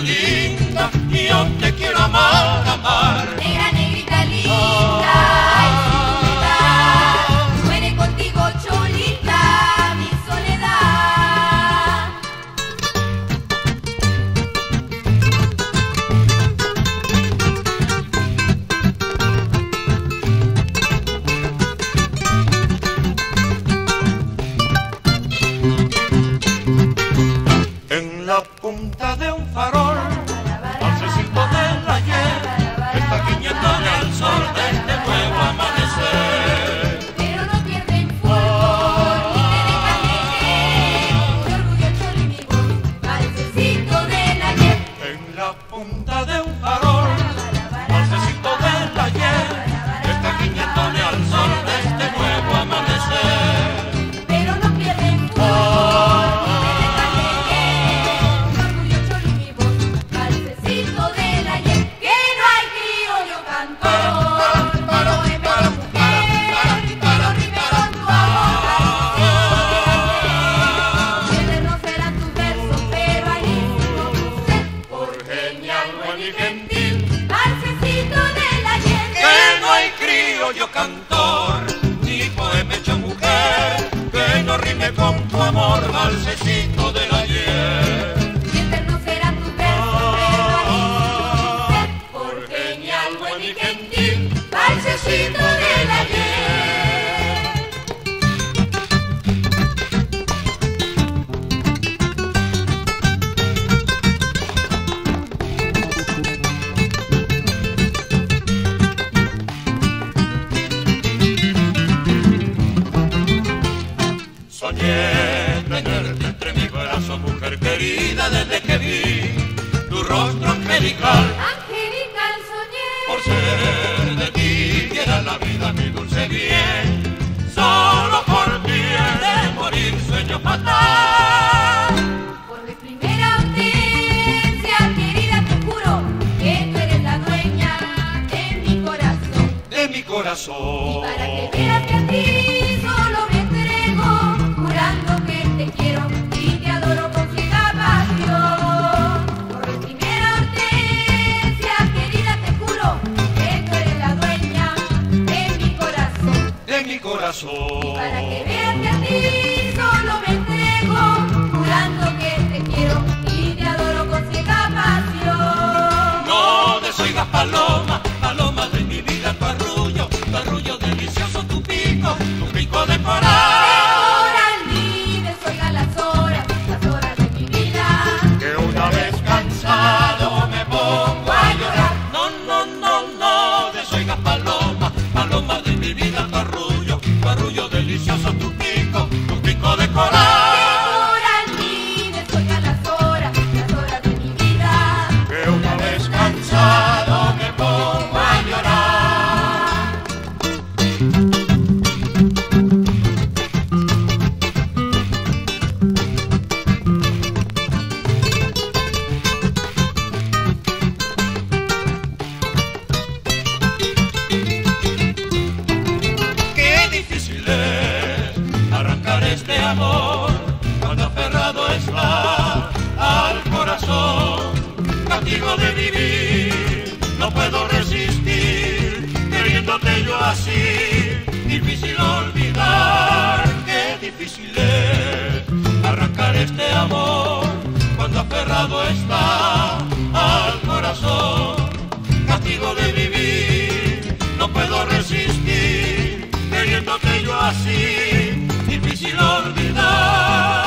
linda, yo te quiero amar. Montadão, farol. desde que vi tu rostro angelical. Angelical soñé. Por ser de ti quiera la vida mi dulce bien. Solo por ti de morir sueño fatal. Por mi primera ausencia, querida, te juro que tú eres la dueña de mi corazón. De mi corazón. しょう。castigo de vivir, no puedo resistir, queriéndote yo así, difícil olvidar, qué difícil es arrancar este amor cuando aferrado está al corazón, castigo de vivir, no puedo resistir, queriéndote yo así, difícil olvidar.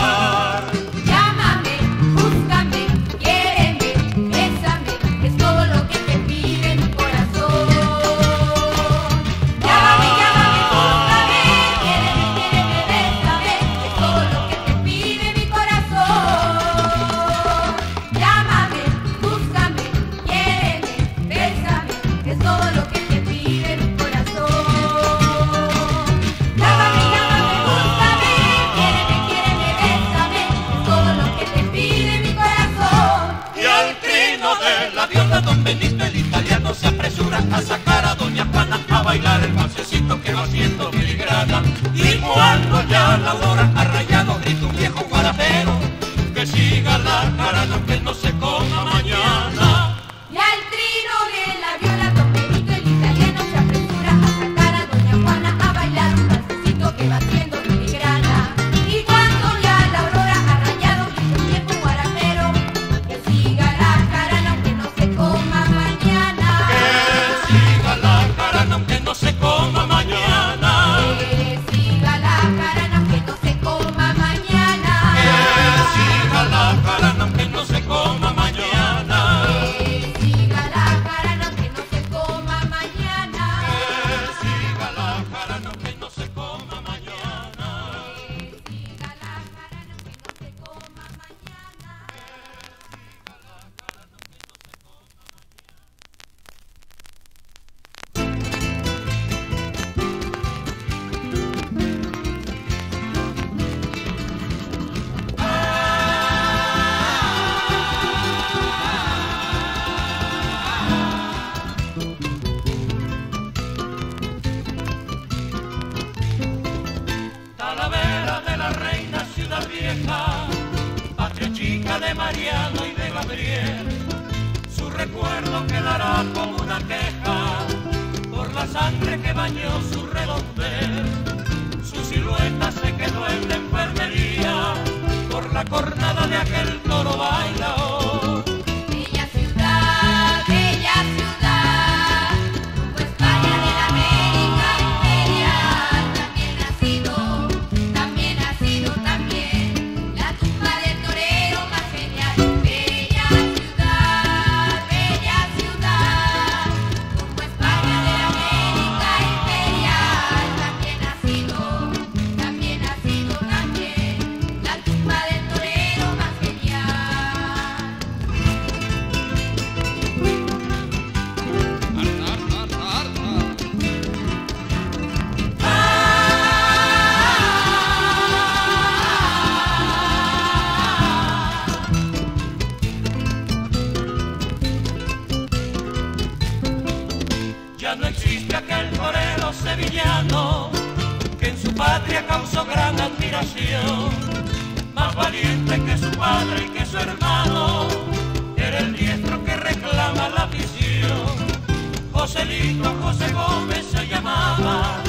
Joselito José Gómez se llamaba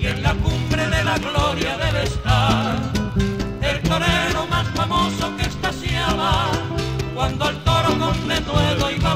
y en la cumbre de la gloria debe estar el torero más famoso que estaciaba cuando al toro con Netuedo iba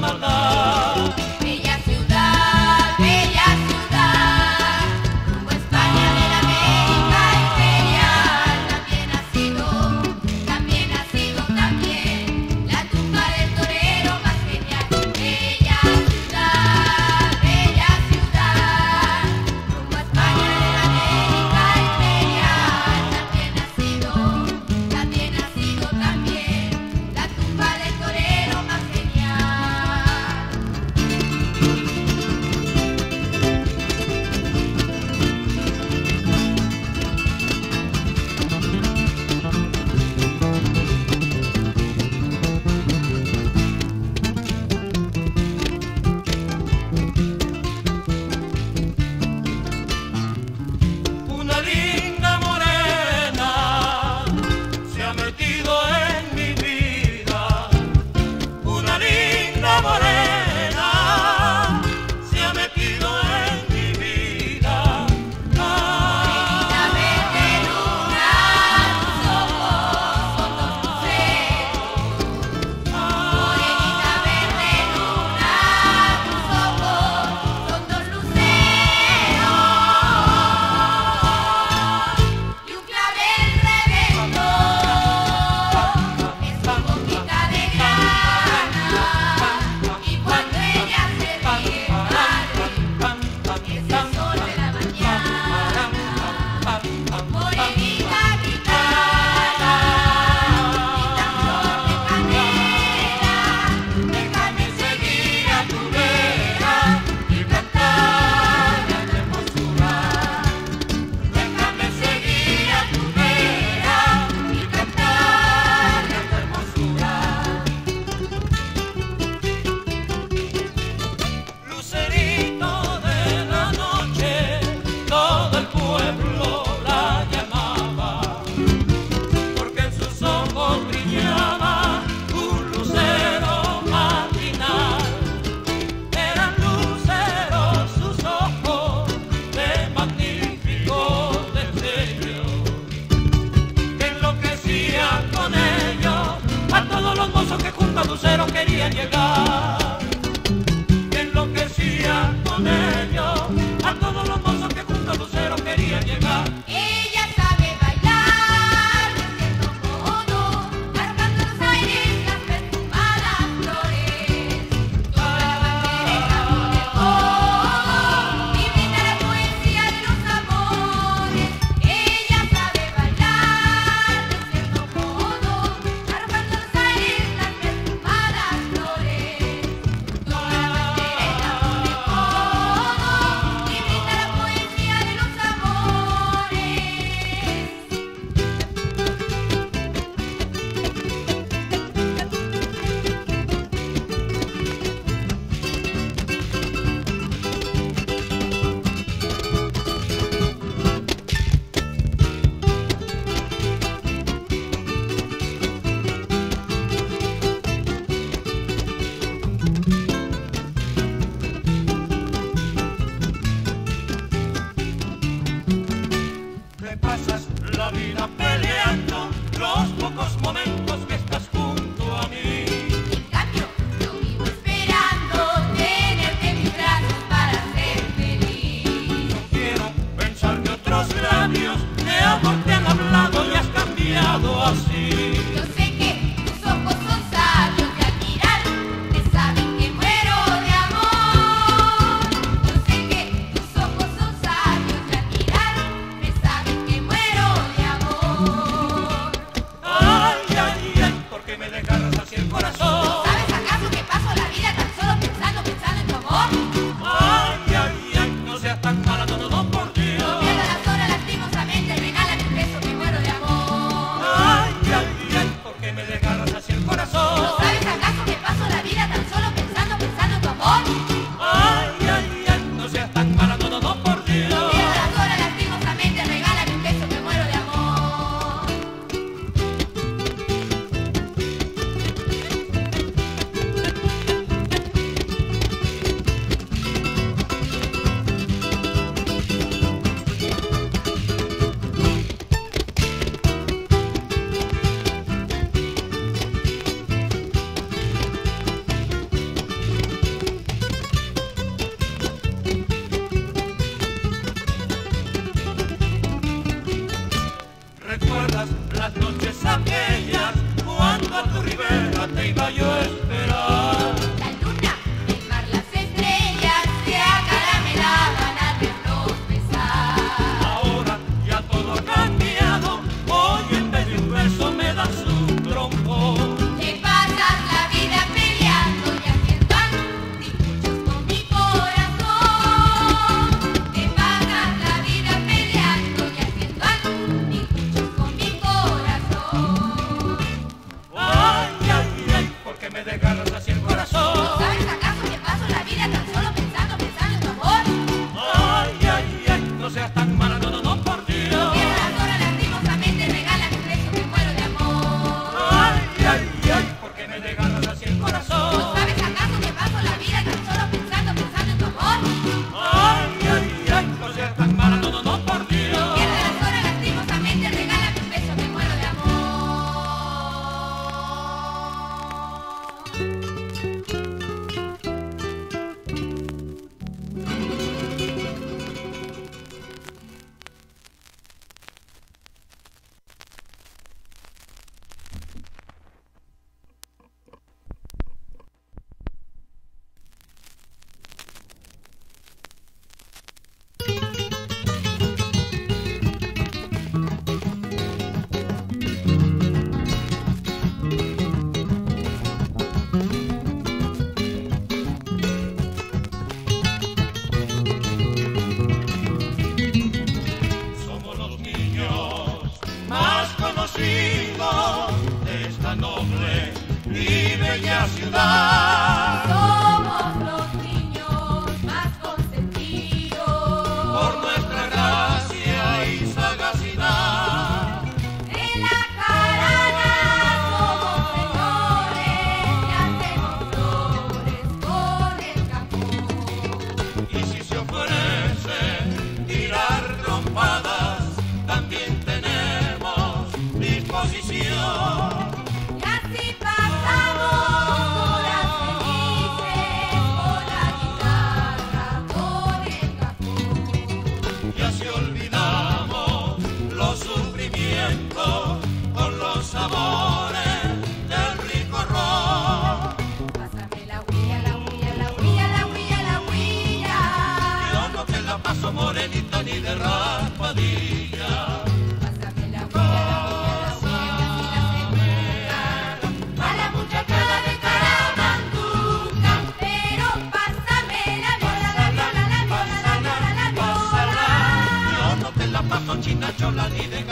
love. hablan y de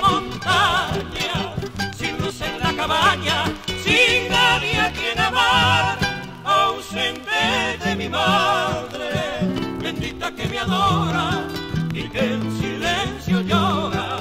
montaña, sin luz en la cabaña, sin nadie a quien amar, ausente de mi madre, bendita que me adora y que en silencio llora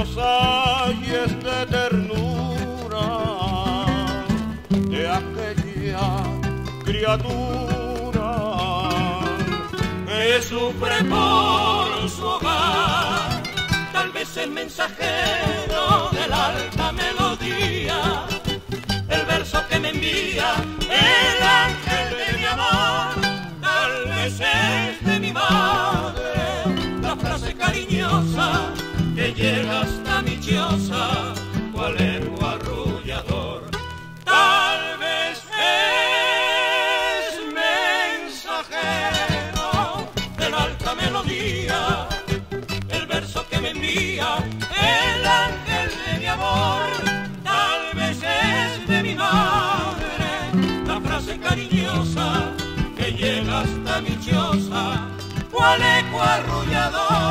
los ayes de ternura de aquella criatura que sufre por su hogar. Tal vez el mensajero de la alta melodía, el verso que me envía el ángel de mi amor. Tal vez es de mi madre la frase cariñosa llega hasta mi choza, cual eco arrullador. Tal vez es mensajero de la alta melodía, el verso que me envía el ángel de mi amor. Tal vez es de mi madre la frase cariñosa que llega hasta mi choza, cual eco arrullador.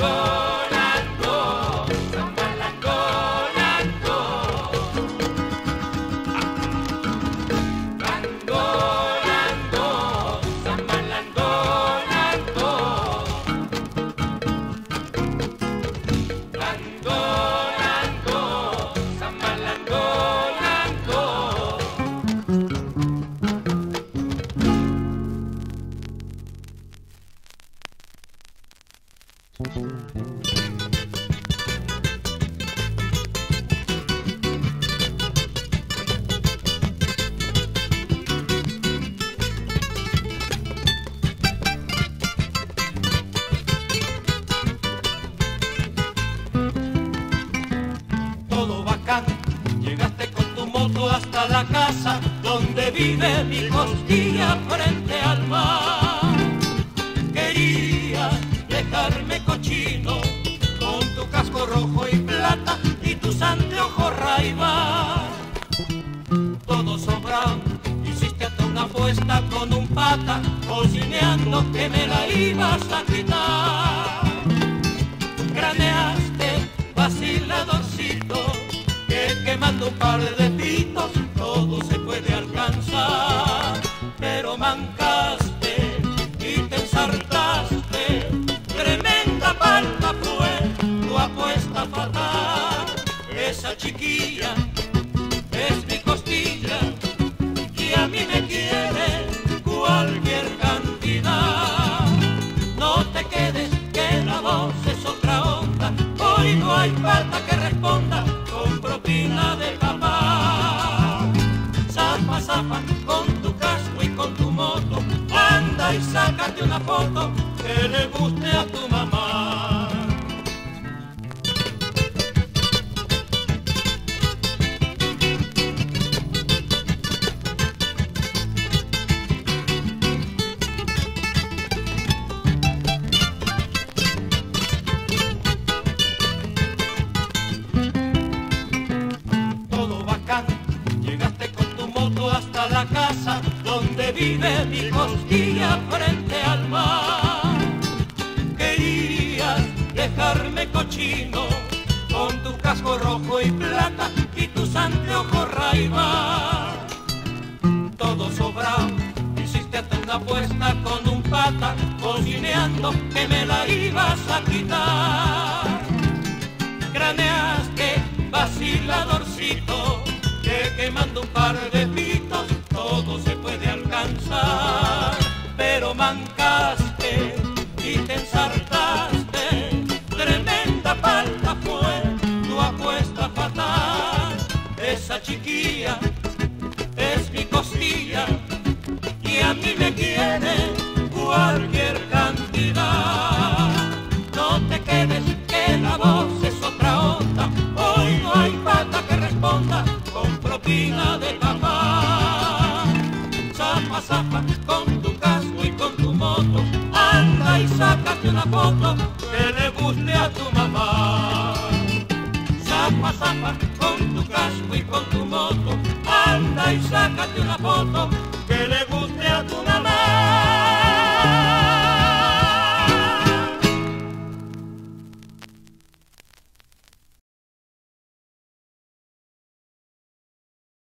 Lord. Cochino con tu casco rojo y plata y tus anteojos raibar. Todo sobrado, hiciste hasta una apuesta con un pata, cocineando que me la ibas a quitar craneaste vaciladorcito que quemando un par de chiquilla es mi costilla y a mí me quiere cualquier cantidad. No te quedes que la voz es otra onda hoy no hay falta que responda con propina de papá. Zapa zapa con tu casco y con tu moto anda y sácate una foto que le guste a tu mamá pero mancaste y te ensartaste. Tremenda palta fue tu apuesta fatal. Esa chiquilla zapa con tu casco y con tu moto anda y sácate una foto